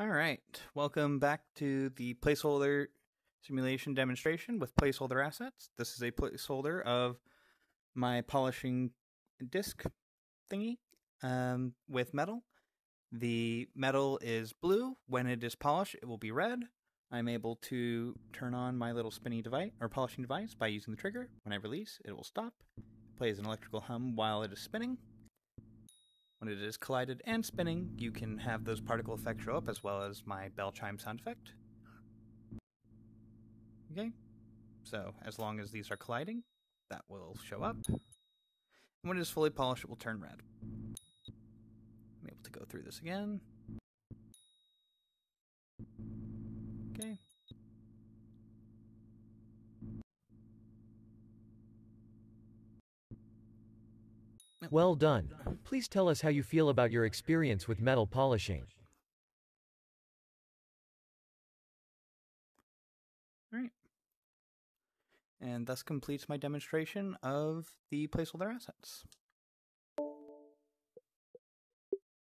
All right. Welcome back to the placeholder simulation demonstration with placeholder assets. This is a placeholder of my polishing disc thingy um, with metal. The metal is blue. When it is polished, it will be red. I'm able to turn on my little spinny device or polishing device by using the trigger. When I release, it will stop. It plays an electrical hum while it is spinning. When it is collided and spinning, you can have those particle effects show up as well as my bell chime sound effect. Okay, so as long as these are colliding, that will show up. And when it is fully polished, it will turn red. I'm able to go through this again. Okay. Well done. Please tell us how you feel about your experience with metal polishing. All right. And thus completes my demonstration of the placeholder assets.